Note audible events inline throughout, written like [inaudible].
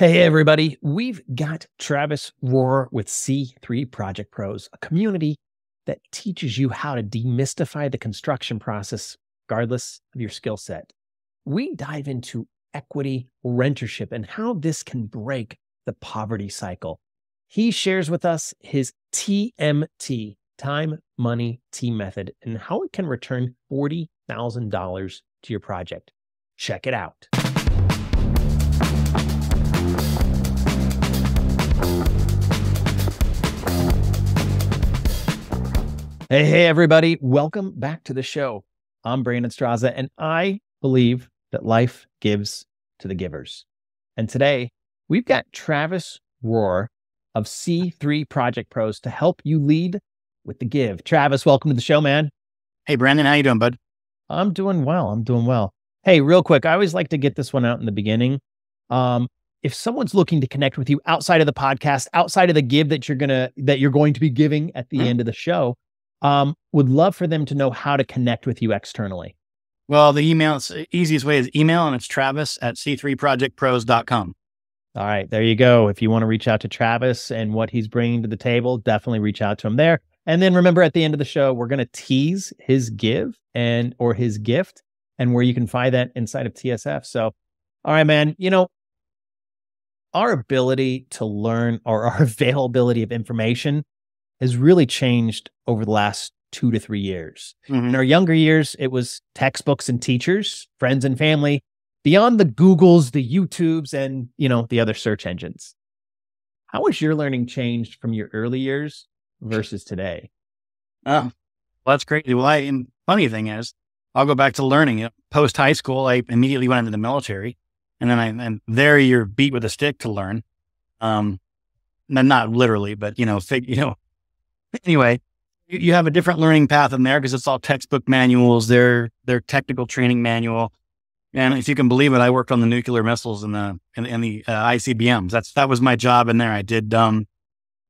Hey, everybody. We've got Travis Rohrer with C3 Project Pros, a community that teaches you how to demystify the construction process, regardless of your skill set. We dive into equity rentership and how this can break the poverty cycle. He shares with us his TMT, time, money, T method, and how it can return $40,000 to your project. Check it out. Hey, hey, everybody. Welcome back to the show. I'm Brandon Straza, and I believe that life gives to the givers. And today, we've got Travis Rohrer of C3 Project Pros to help you lead with the give. Travis, welcome to the show, man. Hey, Brandon. How you doing, bud? I'm doing well. I'm doing well. Hey, real quick, I always like to get this one out in the beginning. Um, if someone's looking to connect with you outside of the podcast, outside of the give that you're gonna that you're going to be giving at the mm-hmm. end of the show, um, would love for them to know how to connect with you externally. Well, the email, easiest way is email, and it's travis at c3projectpros.com. All right, there you go. If you want to reach out to Travis and what he's bringing to the table, definitely reach out to him there. And then remember at the end of the show, we're going to tease his give and or his gift and where you can find that inside of TSF. So, all right, man, you know, our ability to learn or our [laughs] availability of information has really changed over the last two to three years. Mm-hmm. In our younger years, it was textbooks and teachers, friends and family, beyond the Googles, the YouTubes, and you know, the other search engines. How has your learning changed from your early years versus today? Oh, well, that's great. Well, I, and funny thing is, I'll go back to learning. Post high school, I immediately went into the military, and then I and there you're beat with a stick to learn. Um, not literally, but you know, fig, [laughs] you know, anyway, you, you have a different learning path in there because it's all textbook manuals. They're they're technical training manual. And if you can believe it, I worked on the nuclear missiles and the and, in the uh, ICBMs. That's that was my job in there. I did um,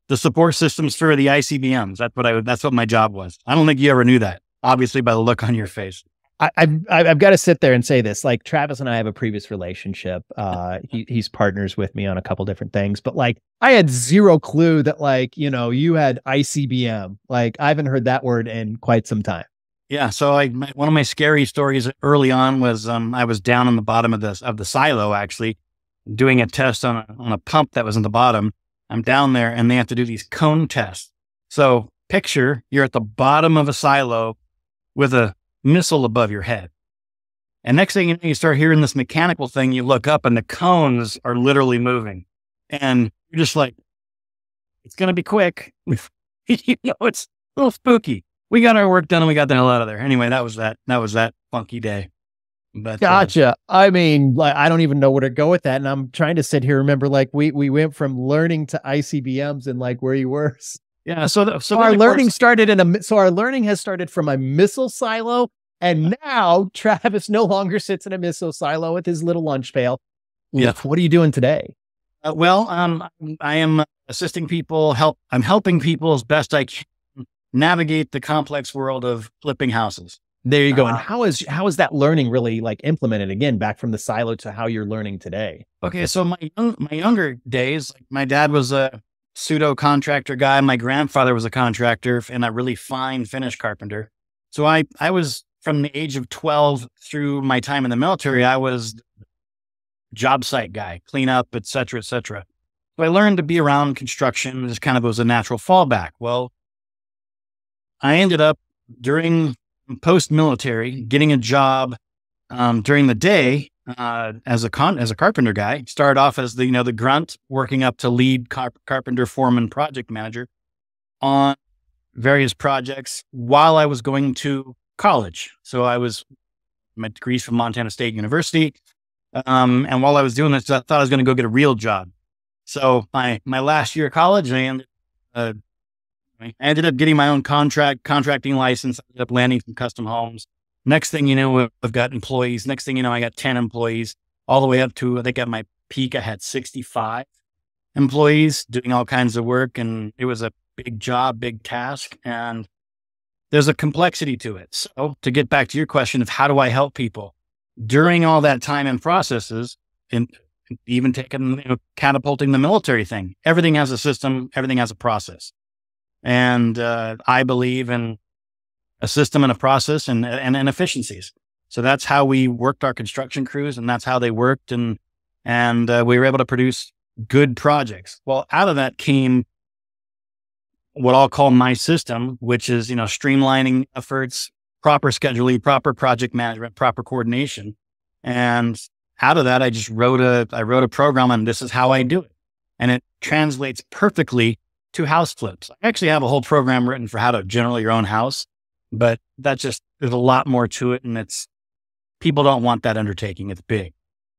the support systems for the ICBMs. That's what I that's what my job was. I don't think you ever knew that, obviously by the look on your face. I, I've I've got to sit there and say this. Like Travis and I have a previous relationship. Uh, he, he's partners with me on a couple different things, but like I had zero clue that like you know you had ICBM. Like I haven't heard that word in quite some time. Yeah. So I my, one of my scary stories early on was um, I was down on the bottom of this of the silo actually doing a test on a, on a pump that was in the bottom. I'm down there and they have to do these cone tests. So picture you're at the bottom of a silo with a missile above your head. And next thing you know, you start hearing this mechanical thing. You look up and the cones are literally moving. And you're just like, it's going to be quick. [laughs] you know, it's a little spooky. We got our work done and we got the hell out of there. Anyway, that was that. That was that funky day. But, uh, gotcha. Uh, I mean, like, I don't even know where to go with that. And I'm trying to sit here. Remember, like we we went from learning to ICBMs and like where you were [laughs] yeah. So, the, so, so our learning course, started in a, so our learning has started from a missile silo. And now [laughs] Travis no longer sits in a missile silo with his little lunch pail. Yeah. What are you doing today? Uh, well, um, I am assisting people help. I'm helping people as best I can navigate the complex world of flipping houses. There you go. Uh, and how is how is that learning really like implemented again back from the silo to how you're learning today? Okay, so my young, my younger days, my dad was a pseudo contractor guy. My grandfather was a contractor and a really fine finish carpenter. So I, I was from the age of 12 through my time in the military, I was job site guy, clean up, et cetera, et cetera. So I learned to be around construction as kind of was a natural fallback. Well, I ended up during post military getting a job um, during the day uh, as a con as a carpenter guy. Started off as the you know the grunt, working up to lead carpenter foreman project manager on various projects while I was going to college. So I was my degrees from Montana State University, um, and while I was doing this, I thought I was going to go get a real job. So my my last year of college, I ended, uh, I ended up getting my own contract contracting license. I ended up landing some custom homes Next thing you know, I've got employees. Next thing you know, I got 10 employees, all the way up to, I think at my peak, I had 65 employees doing all kinds of work. And it was a big job, big task. And there's a complexity to it. So to get back to your question of how do I help people during all that time and processes, and even taking, you know, catapulting the military thing. Everything has a system, everything has a process. And uh, I believe in a system and a process and, and, and efficiencies. So that's how we worked our construction crews and that's how they worked. And, and uh, we were able to produce good projects. Well, out of that came what I'll call my system, which is, you know, streamlining efforts, proper scheduling, proper project management, proper coordination. And out of that, I just wrote a, I wrote a program and this is how I do it. And it translates perfectly to house flips. I actually have a whole program written for how to generate your own house, but that just, there's a lot more to it. And it's, people don't want that undertaking. It's big.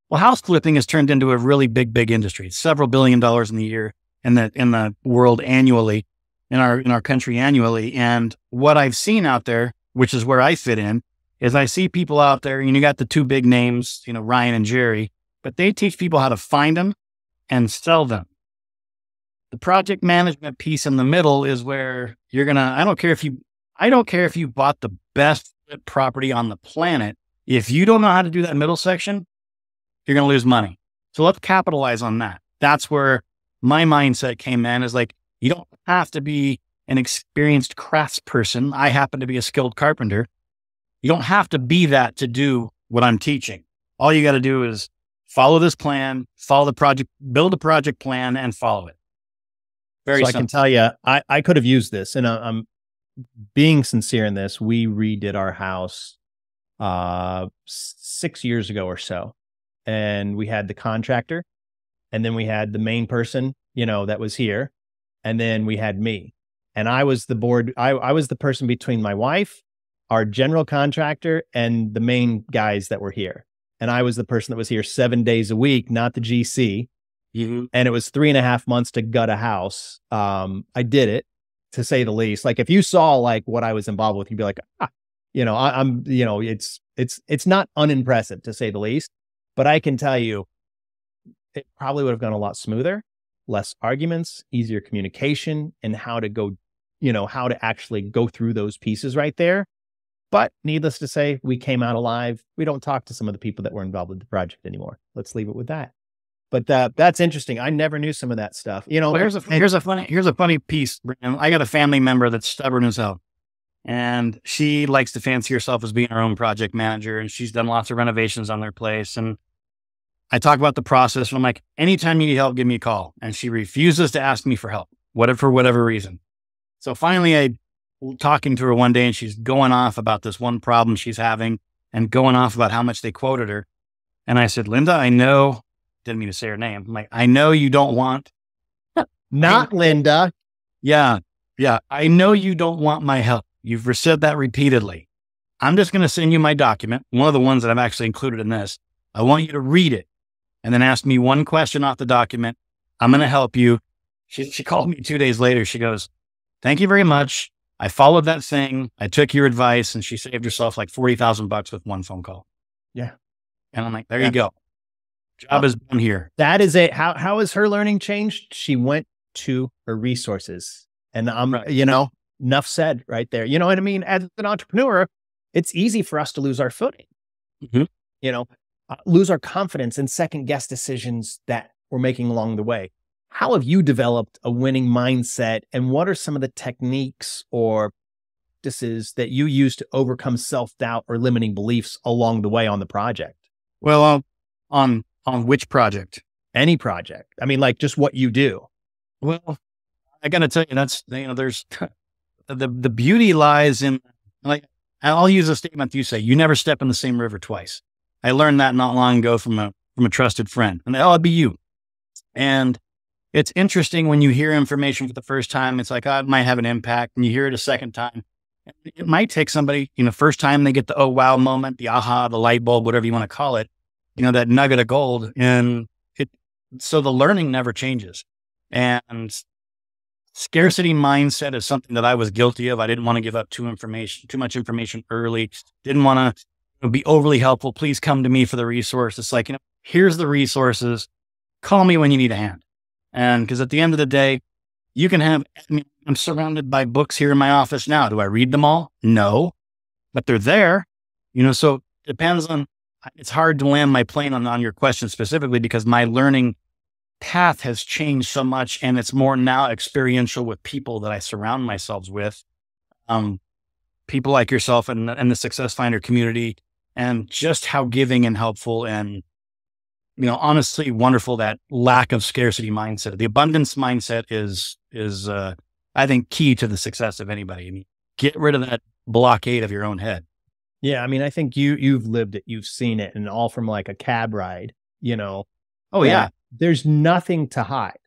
Well, house flipping has turned into a really big, big industry. It's several billion dollars in the year in the, in the world annually, in our, in our country annually. And what I've seen out there, which is where I fit in, is I see people out there, and you got the two big names, you know, Ryan and Jerry, but they teach people how to find them and sell them. The project management piece in the middle is where you're going to, I don't care if you, I don't care if you bought the best property on the planet. If you don't know how to do that middle section, you're going to lose money. So let's capitalize on that. That's where my mindset came in is like, you don't have to be an experienced craftsperson. I happen to be a skilled carpenter. You don't have to be that to do what I'm teaching. All you got to do is follow this plan, follow the project, build a project plan and follow it. Very so simple. I can tell you, I, I could have used this and I'm being sincere in this. We redid our house uh, six years ago or so. And we had the contractor and then we had the main person, you know, that was here. And then we had me. And I was the board, I, I was the person between my wife our general contractor and the main guys that were here. And I was the person that was here seven days a week, not the GC. Mm-hmm. And it was three and a half months to gut a house. Um, I did it to say the least. Like if you saw like what I was involved with, you'd be like, ah, you know, I, I'm, you know, it's it's it's not unimpressive to say the least. But I can tell you, it probably would have gone a lot smoother, less arguments, easier communication, and how to go, you know, how to actually go through those pieces right there but needless to say, we came out alive. We don't talk to some of the people that were involved with the project anymore. Let's leave it with that. But uh, that's interesting. I never knew some of that stuff. You know, well, here's a and, here's a funny here's a funny piece. I got a family member that's stubborn as hell, and she likes to fancy herself as being her own project manager, and she's done lots of renovations on their place. And I talk about the process, and I'm like, anytime you need help, give me a call. And she refuses to ask me for help, whatever for whatever reason. So finally, I talking to her one day and she's going off about this one problem she's having and going off about how much they quoted her. And I said, Linda, I know, didn't mean to say her name. I'm like, I know you don't want. [laughs] Not Linda. Yeah. Yeah. I know you don't want my help. You've said that repeatedly. I'm just going to send you my document, one of the ones that I've actually included in this. I want you to read it and then ask me one question off the document. I'm going to help you. She, she called me two days later. She goes, Thank you very much. I followed that thing. I took your advice and she saved herself like 40,000 bucks with one phone call. Yeah. And I'm like, there yeah. you go. Job is done here. That is it. How, how has her learning changed? She went to her resources and I'm, right. you know, enough said right there. You know what I mean? As an entrepreneur, it's easy for us to lose our footing, mm-hmm. you know, uh, lose our confidence and second guess decisions that we're making along the way. How have you developed a winning mindset and what are some of the techniques or practices that you use to overcome self-doubt or limiting beliefs along the way on the project? Well, uh, on on which project? Any project. I mean, like just what you do. Well, I got to tell you, that's you know, there's [laughs] the the beauty lies in like I'll use a statement you say: you never step in the same river twice. I learned that not long ago from a from a trusted friend, and oh, it'd be you. And it's interesting when you hear information for the first time. It's like, oh, it might have an impact. And you hear it a second time. It might take somebody, you know, first time they get the oh wow moment, the aha, the light bulb, whatever you want to call it, you know, that nugget of gold. And it, so the learning never changes. And scarcity mindset is something that I was guilty of. I didn't want to give up too information, too much information early. Didn't want to be overly helpful. Please come to me for the resource. It's like, you know, here's the resources. Call me when you need a hand. And because at the end of the day, you can have, I mean, I'm surrounded by books here in my office now. Do I read them all? No, but they're there. You know, so it depends on it's hard to land my plane on, on your question specifically because my learning path has changed so much and it's more now experiential with people that I surround myself with. Um, people like yourself and, and the Success Finder community, and just how giving and helpful and, you know, honestly wonderful that lack of scarcity mindset. The abundance mindset is, is, uh, I think key to the success of anybody. I mean, get rid of that blockade of your own head. Yeah, I mean, I think you you've lived it, you've seen it, and all from like a cab ride, you know. Oh yeah. There's nothing to hide.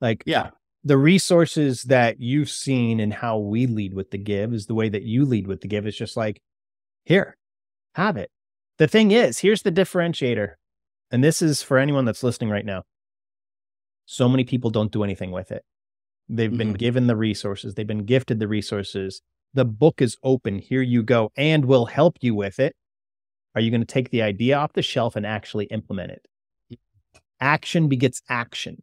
Like yeah, the resources that you've seen and how we lead with the give is the way that you lead with the give. It's just like, here, have it. The thing is, here's the differentiator. And this is for anyone that's listening right now. So many people don't do anything with it. They've mm-hmm. been given the resources, they've been gifted the resources, the book is open. Here you go, and we'll help you with it. Are you going to take the idea off the shelf and actually implement it? Action begets action.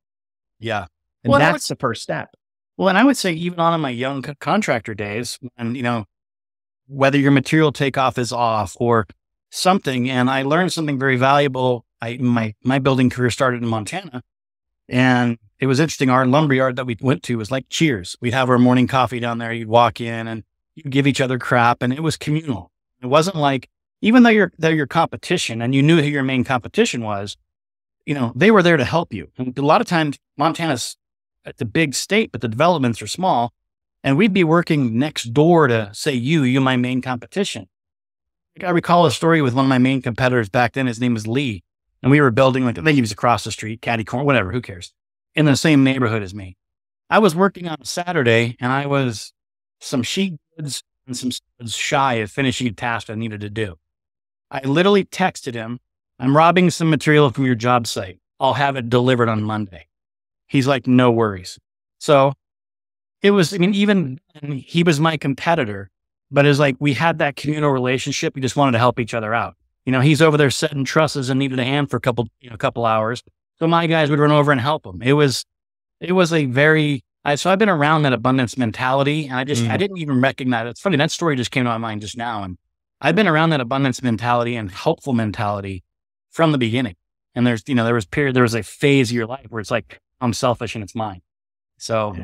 Yeah. And well, that's would, the first step. Well, and I would say even on in my young contractor days, and you know, whether your material takeoff is off or something, and I learned something very valuable. I my my building career started in Montana, and it was interesting. Our lumberyard that we went to was like Cheers. We'd have our morning coffee down there. You'd walk in and you give each other crap and it was communal. It wasn't like, even though you're, they're your competition and you knew who your main competition was, you know, they were there to help you. And a lot of times Montana's a big state, but the developments are small. And we'd be working next door to say, you, you, my main competition. I recall a story with one of my main competitors back then. His name was Lee. And we were building, like, I think he was across the street, caddy corner, whatever, who cares, in the same neighborhood as me. I was working on a Saturday and I was some sheet goods and some shy of finishing a task I needed to do. I literally texted him, I'm robbing some material from your job site. I'll have it delivered on Monday. He's like, no worries. So it was, I mean, even he was my competitor, but it's like we had that communal relationship. We just wanted to help each other out. You know, he's over there setting trusses and needed a hand for a couple, you know, a couple hours. So my guys would run over and help him. It was, it was a very I, so I've been around that abundance mentality and I just, mm. I didn't even recognize it. It's funny. That story just came to my mind just now. And I've been around that abundance mentality and helpful mentality from the beginning. And there's, you know, there was period, there was a phase of your life where it's like, I'm selfish and it's mine. So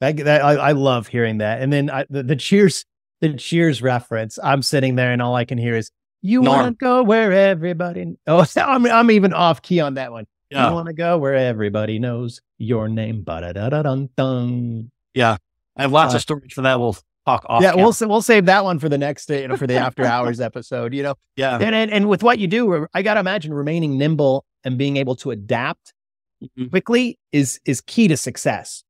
that, that I, I, love hearing that. And then I, the, the cheers, the cheers reference, I'm sitting there and all I can hear is, you want to go where everybody, oh, [laughs] I'm, I'm even off key on that one. Yeah. You want to go where everybody knows your name. Ba-da-da-da-dun-dun. Yeah. I have lots uh, of stories for that. We'll talk off. Yeah, we'll we'll save that one for the next, day, you know, for the after hours episode. You know. Yeah. And, and and with what you do, I gotta imagine remaining nimble and being able to adapt mm-hmm. quickly is is key to success.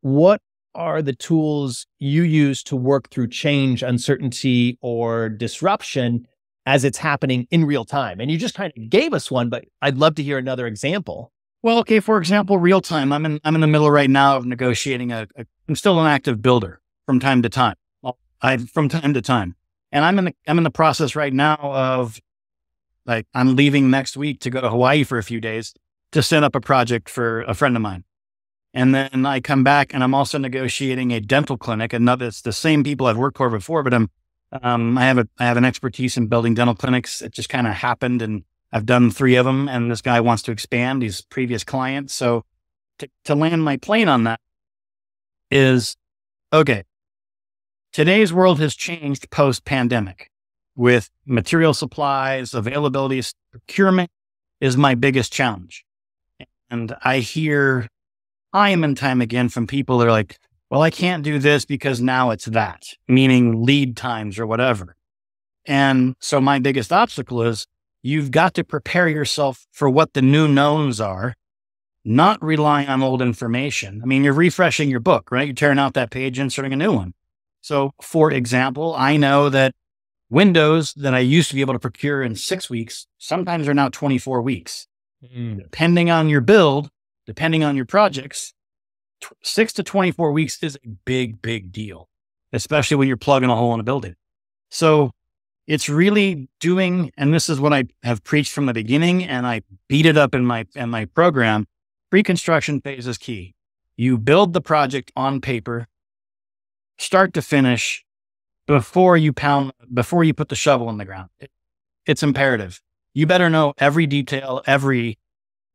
What are the tools you use to work through change, uncertainty, or disruption as it's happening in real time? And you just kind of gave us one, but I'd love to hear another example. Well, okay, for example, real time. I'm in I'm in the middle right now of negotiating a, a I'm still an active builder from time to time. I from time to time. And I'm in the I'm in the process right now of like I'm leaving next week to go to Hawaii for a few days to set up a project for a friend of mine. And then I come back and I'm also negotiating a dental clinic. Another it's the same people I've worked for before, but I'm um, I have a I have an expertise in building dental clinics. It just kind of happened, and I've done three of them. And this guy wants to expand. He's previous client, so to, to land my plane on that is okay. Today's world has changed post pandemic with material supplies, availability, procurement is my biggest challenge. And I hear time and time again from people that are like, well, I can't do this because now it's that, meaning lead times or whatever. And so my biggest obstacle is you've got to prepare yourself for what the new knowns are, not rely on old information. I mean, you're refreshing your book, right? You're tearing out that page, inserting a new one. So, for example, I know that windows that I used to be able to procure in six weeks sometimes are now 24 weeks. Mm. Depending on your build, depending on your projects, six to 24 weeks is a big, big deal, especially when you're plugging a hole in a building. So it's really doing, and this is what I have preached from the beginning, and I beat it up in my in my program. Pre-construction phase is key. You build the project on paper, start to finish, before you pound, before you put the shovel in the ground. It, it's imperative. you better know every detail, every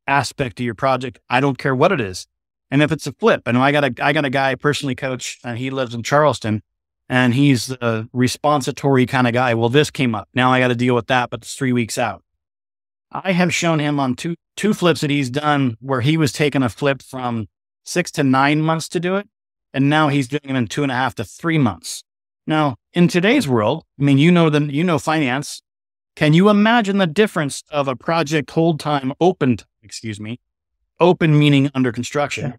aspect of your project. I don't care what it is. And if it's a flip, and I got a I got a guy personally coach, and he lives in Charleston, and he's the responsitory kind of guy. Well, this came up. Now I got to deal with that, but it's three weeks out. I have shown him on two two flips that he's done where he was taking a flip from six to nine months to do it, and now he's doing it in two and a half to three months. Now, in today's world, I mean, you know the you know finance. Can you imagine the difference of a project hold time open, excuse me, open meaning under construction?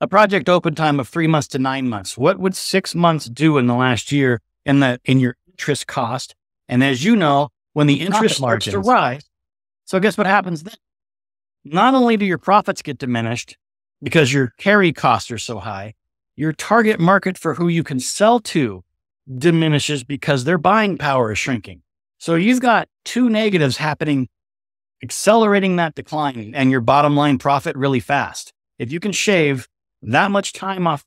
A project open time of three months to nine months. What would six months do in the last year in the in your interest cost? And as you know, when the interest starts to rise, so guess what happens then? Not only do your profits get diminished because your carry costs are so high, your target market for who you can sell to diminishes because their buying power is shrinking. So you've got two negatives happening, accelerating that decline and your bottom line profit really fast. If you can shave that much time off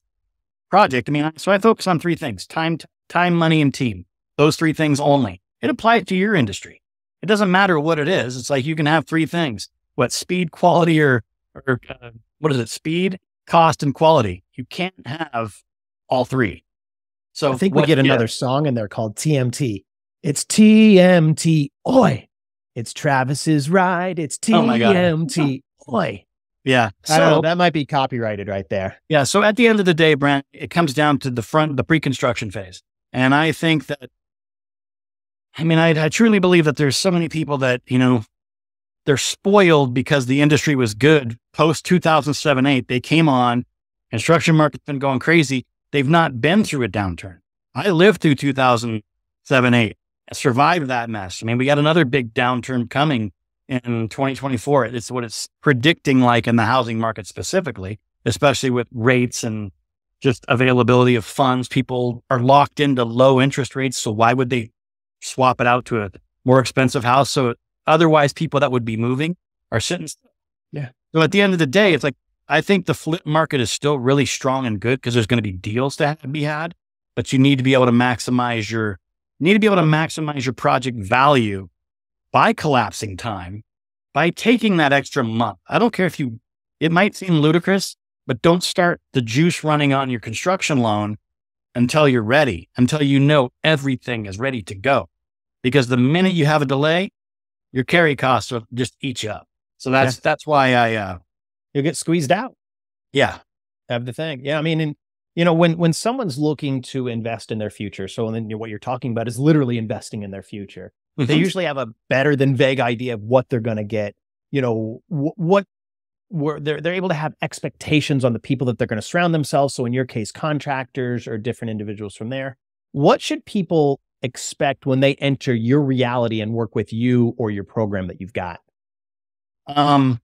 project, I mean, so I focus on three things time, time, money, and team. Those three things only. It applies to your industry. It doesn't matter what it is. It's like you can have three things: what speed, quality, or or uh, what is it? Speed, cost, and quality. You can't have all three. So I think what, we get another yeah. song in there called TMT. It's TMT. Oi. It's Travis's ride. It's TMT. Oh Oi. Oh. Yeah. So that might be copyrighted right there. Yeah. So at the end of the day, Brent, it comes down to the front, the pre-construction phase. And I think that, I mean, I, I truly believe that there's so many people that, you know, they're spoiled because the industry was good post 2007, eight. They came on, construction market's been going crazy. They've not been through a downturn. I lived through 2007, eight, survived that mess. I mean, we got another big downturn coming in 2024. It's what it's predicting like in the housing market specifically, especially with rates and just availability of funds. People are locked into low interest rates. So why would they swap it out to a more expensive house? So otherwise people that would be moving are sitting. Yeah. So at the end of the day, it's like, I think the flip market is still really strong and good because there's going to be deals to be had, but you need to be able to maximize your, need to be able to maximize your project value by collapsing time, by taking that extra month. I don't care if you, it might seem ludicrous, but don't start the juice running on your construction loan until you're ready, until you know everything is ready to go. Because the minute you have a delay, your carry costs will just eat you up. So that's, yeah. that's why I, uh, you'll get squeezed out. Yeah. Have the thing. Yeah. I mean, and you know, when, when someone's looking to invest in their future, so then what you're talking about is literally investing in their future. Mm-hmm. They usually have a better than vague idea of what they're going to get. You know, wh- what where they're they're able to have expectations on the people that they're going to surround themselves. So in your case, contractors or different individuals from there. What should people expect when they enter your reality and work with you or your program that you've got? Um,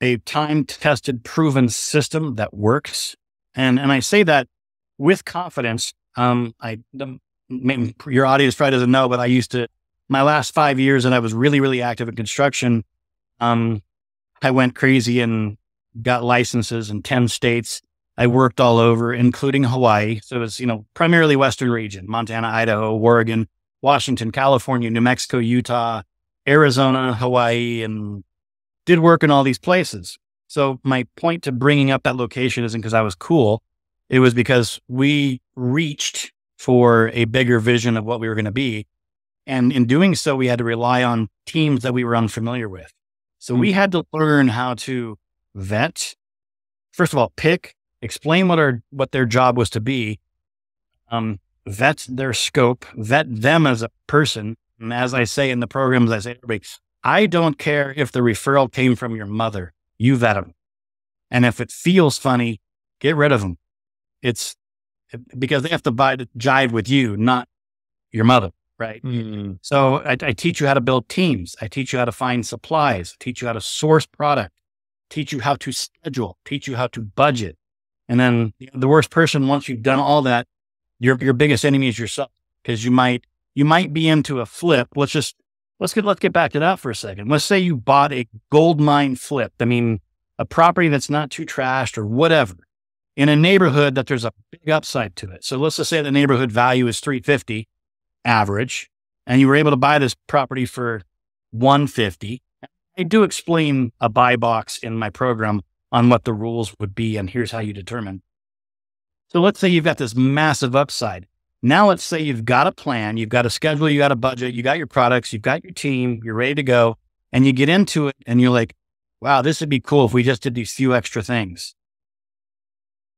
a time tested, proven system that works, and and I say that with confidence. Um, I the, your audience probably doesn't know, but I used to my last five years and I was really, really active in construction, um, I went crazy and got licenses in 10 states. I worked all over, including Hawaii. So it was, you know, primarily Western region, Montana, Idaho, Oregon, Washington, California, New Mexico, Utah, Arizona, Hawaii, and did work in all these places. So my point to bringing up that location isn't because I was cool. It was because we reached for a bigger vision of what we were going to be. And in doing so, we had to rely on teams that we were unfamiliar with. So mm-hmm. we had to learn how to vet, first of all, pick, explain what our, what their job was to be, um, vet their scope, vet them as a person. And as I say in the programs, I say everybody, I don't care if the referral came from your mother, you vet them. And if it feels funny, get rid of them. It's because they have to buy, jive with you, not your mother right? Mm. So I, I, teach you how to build teams. I teach you how to find supplies, teach you how to source product, teach you how to schedule, teach you how to budget. And then the worst person, once you've done all that, your, your biggest enemy is yourself because you might, you might be into a flip. Let's just, let's get, let's get back to that for a second. Let's say you bought a gold mine flip. I mean, a property that's not too trashed or whatever in a neighborhood that there's a big upside to it. So let's just say the neighborhood value is 350 average and you were able to buy this property for 150. I do explain a buy box in my program on what the rules would be and here's how you determine. So let's say you've got this massive upside. Now let's say you've got a plan, you've got a schedule, you got a budget, you got your products, you've got your team, you're ready to go, and you get into it and you're like, wow, this would be cool if we just did these few extra things.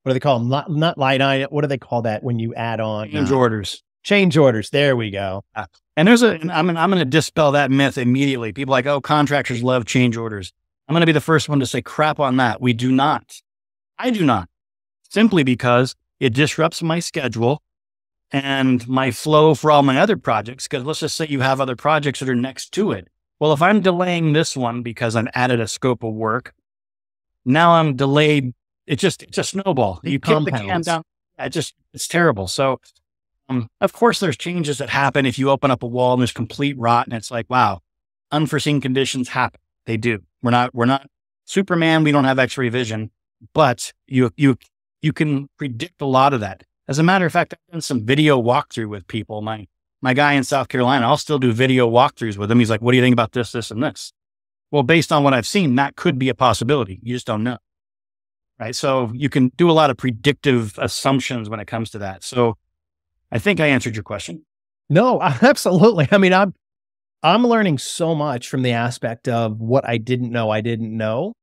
What do they call them? Not, not line item. What do they call that when you add on change uh, orders? Change orders. There we go. Uh, and there's a. And I'm I'm going to dispel that myth immediately. People like, oh, contractors love change orders. I'm going to be the first one to say crap on that. We do not. I do not. Simply because it disrupts my schedule and my flow for all my other projects. Because let's just say you have other projects that are next to it. Well, if I'm delaying this one because I've added a scope of work, now I'm delayed. It just it's a snowball. You kick the can down. It just it's terrible. So, um, of course, there's changes that happen if you open up a wall and there's complete rot, and it's like, wow, unforeseen conditions happen. They do. We're not we're not Superman. We don't have X-ray vision, but you you you can predict a lot of that. As a matter of fact, I've done some video walkthrough with people. My my guy in South Carolina, I'll still do video walkthroughs with him. He's like, "What do you think about this, this, and this?" Well, based on what I've seen, that could be a possibility. You just don't know, right? So you can do a lot of predictive assumptions when it comes to that. So I think I answered your question. No, [laughs] absolutely. I mean, I'm I'm learning so much from the aspect of what I didn't know I didn't know.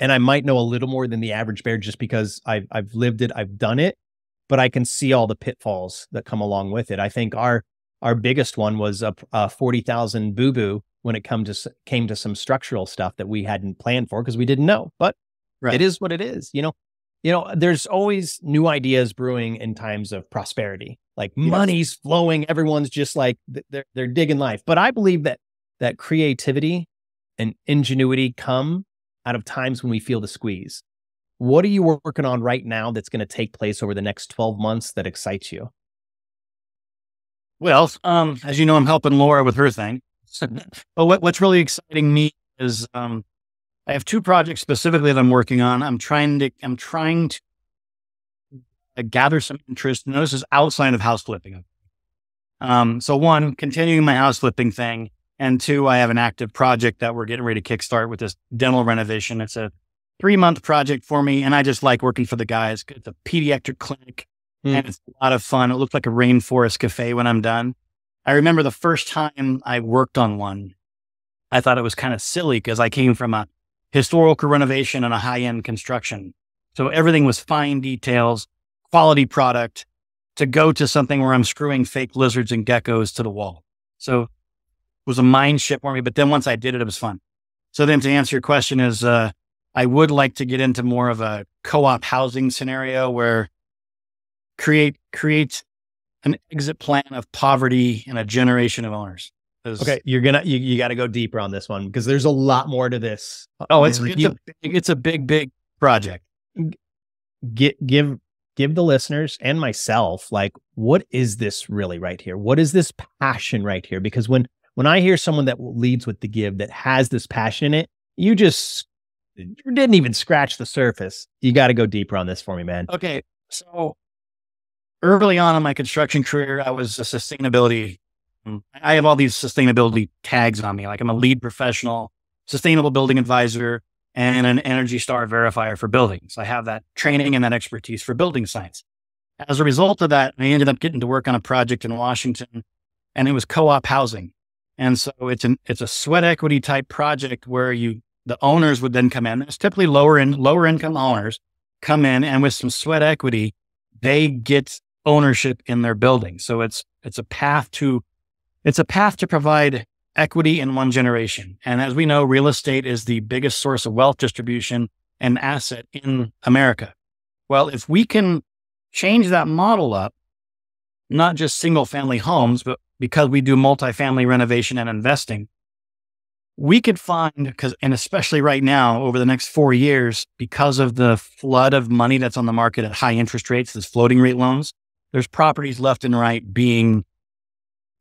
And I might know a little more than the average bear just because I've I've lived it, I've done it, but I can see all the pitfalls that come along with it. I think our our biggest one was a, a forty thousand boo boo when it come to came to some structural stuff that we hadn't planned for because we didn't know. But right. it is what it is. You know, you know. There's always new ideas brewing in times of prosperity. Like yes. money's flowing, everyone's just like they're they're digging life. But I believe that that creativity and ingenuity come out of times when we feel the squeeze. What are you working on right now that's going to take place over the next 12 months that excites you? Well, um, as you know, I'm helping Laura with her thing. [laughs] but what, what's really exciting me is um, I have two projects specifically that I'm working on. I'm trying to I'm trying to uh, gather some interest. And this is outside of house flipping. Um, so one, continuing my house flipping thing, and two, I have an active project that we're getting ready to kickstart with this dental renovation. It's a three month project for me. And I just like working for the guys. It's a pediatric clinic mm. and it's a lot of fun. It looks like a rainforest cafe when I'm done. I remember the first time I worked on one, I thought it was kind of silly because I came from a historical renovation and a high end construction. So everything was fine details, quality product to go to something where I'm screwing fake lizards and geckos to the wall. So it was a mind shift for me. But then once I did it, it was fun. So then to answer your question is, uh, I would like to get into more of a co-op housing scenario where create, create an exit plan of poverty and a generation of owners. Okay, you're gonna you, you got to go deeper on this one because there's a lot more to this. Oh, it's it's, a big, it's a big big project. Get give give the listeners and myself like what is this really right here? What is this passion right here? Because when when I hear someone that leads with the give that has this passion in it, you just didn't even scratch the surface. You got to go deeper on this for me, man. Okay. So early on in my construction career, I was a sustainability. Mm, I have all these sustainability tags on me. Like I'm a LEED professional, sustainable building advisor, and an Energy Star verifier for buildings. I have that training and that expertise for building science. As a result of that, I ended up getting to work on a project in Washington, and it was co-op housing. And so it's an it's a sweat equity type project where you the owners would then come in. It's typically lower in lower income owners come in and with some sweat equity, they get ownership in their building. So it's it's a path to it's a path to provide equity in one generation. And as we know, real estate is the biggest source of wealth distribution and asset in America. Well, if we can change that model up, not just single family homes, but because we do multifamily renovation and investing, we could find because, and especially right now over the next four years, because of the flood of money that's on the market at high interest rates, this floating rate loans, there's properties left and right being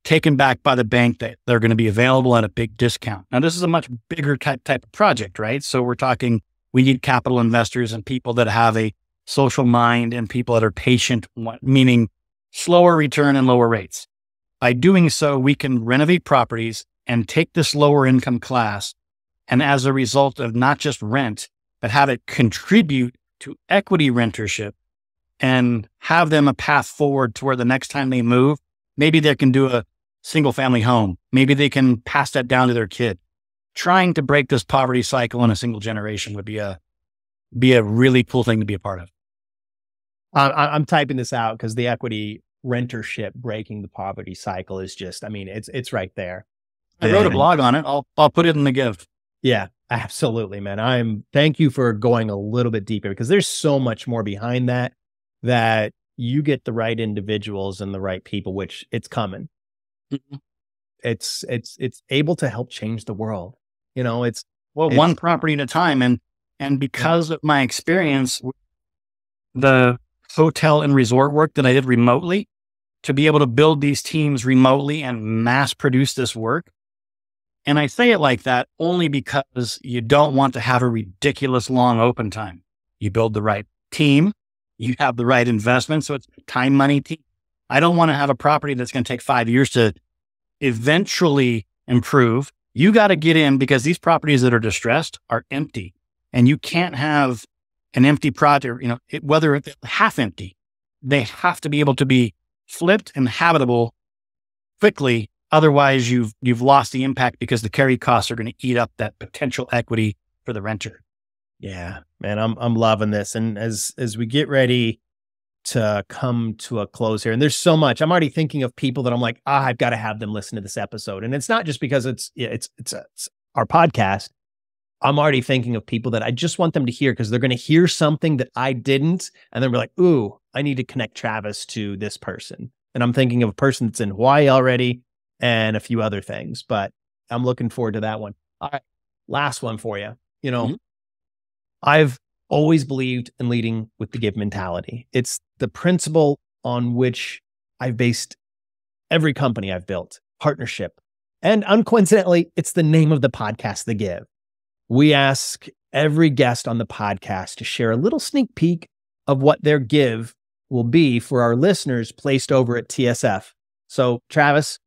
taken back by the bank that they're going to be available at a big discount. Now, this is a much bigger type, type of project, right? So we're talking, we need capital investors and people that have a social mind and people that are patient, meaning slower return and lower rates. By doing so, we can renovate properties and take this lower income class. And as a result of not just rent, but have it contribute to equity rentership and have them a path forward to where the next time they move, maybe they can do a single family home. Maybe they can pass that down to their kid. Trying to break this poverty cycle in a single generation would be a be a really cool thing to be a part of. I, I'm typing this out because the equity rentership breaking the poverty cycle is just, I mean, it's it's right there. I wrote a blog on it. I'll I'll put it in the gift. Yeah, absolutely, man. I'm thank you for going a little bit deeper because there's so much more behind that that you get the right individuals and the right people, which it's coming. Mm-hmm. It's it's it's able to help change the world. You know, it's well it's, one property at a time, and and because yeah. of my experience, the hotel and resort work that I did remotely, to be able to build these teams remotely and mass produce this work. And I say it like that only because you don't want to have a ridiculous long open time. You build the right team, you have the right investment. So it's time, money, team. I don't want to have a property that's going to take five years to eventually improve. You got to get in because these properties that are distressed are empty and you can't have an empty project, you know, it, whether it's half empty, they have to be able to be flipped and habitable quickly. Otherwise you've, you've lost the impact because the carry costs are going to eat up that potential equity for the renter. Yeah, man, I'm I'm loving this. And as as we get ready to come to a close here, and there's so much. I'm already thinking of people that I'm like, ah, I've got to have them listen to this episode. And it's not just because it's it's it's, it's our podcast. I'm already thinking of people that I just want them to hear because they're going to hear something that I didn't, and then we're like, ooh, I need to connect Travis to this person. And I'm thinking of a person that's in Hawaii already and a few other things, but I'm looking forward to that one. All right, last one for you. You know, mm-hmm. I've always believed in leading with the give mentality. It's the principle on which I've based every company I've built, partnership. And uncoincidentally, it's the name of the podcast, The Give. We ask every guest on the podcast to share a little sneak peek of what their give will be for our listeners placed over at TSF. So, Travis,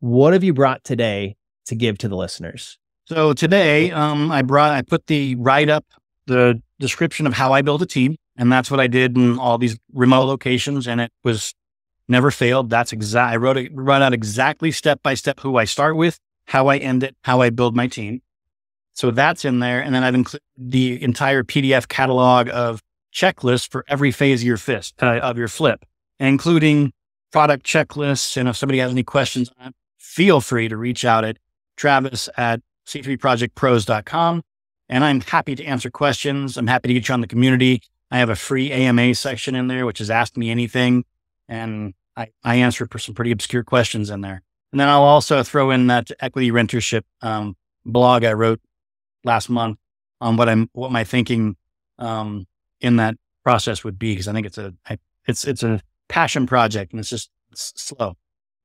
what have you brought today to give to the listeners? So today, um, I brought, I put the write up the description of how I build a team. And that's what I did in all these remote locations. And it was never failed. That's exact. I wrote it, wrote out exactly step by step who I start with, how I end it, how I build my team. So that's in there. And then I've included the entire PDF catalog of checklists for every phase of your fist, uh, of your flip, including product checklists. And if somebody has any questions feel free to reach out at Travis at C3projectpros.com. And I'm happy to answer questions. I'm happy to get you on the community. I have a free AMA section in there, which is Ask Me Anything. And I, I answer for some pretty obscure questions in there. And then I'll also throw in that equity rentership um, blog I wrote last month on what I'm, what my thinking um, in that process would be. Cause I think it's a, I, it's, it's a passion project and it's just it's slow.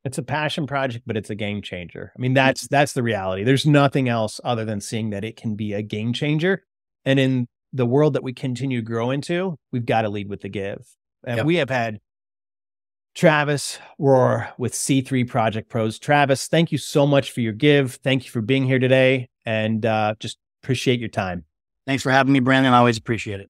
It's a passion project, but it's a game changer. I mean, that's that's the reality. There's nothing else other than seeing that it can be a game changer. And in the world that we continue to grow into, we've got to lead with the give. And yep. we have had Travis Rohrer with C3 Project Pros. Travis, thank you so much for your give. Thank you for being here today and uh, just appreciate your time. Thanks for having me, Brandon. I always appreciate it.